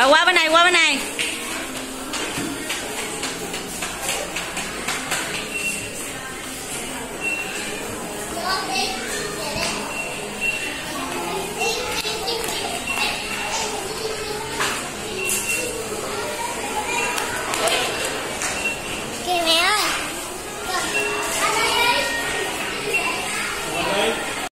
rồi qua bên này qua bên này.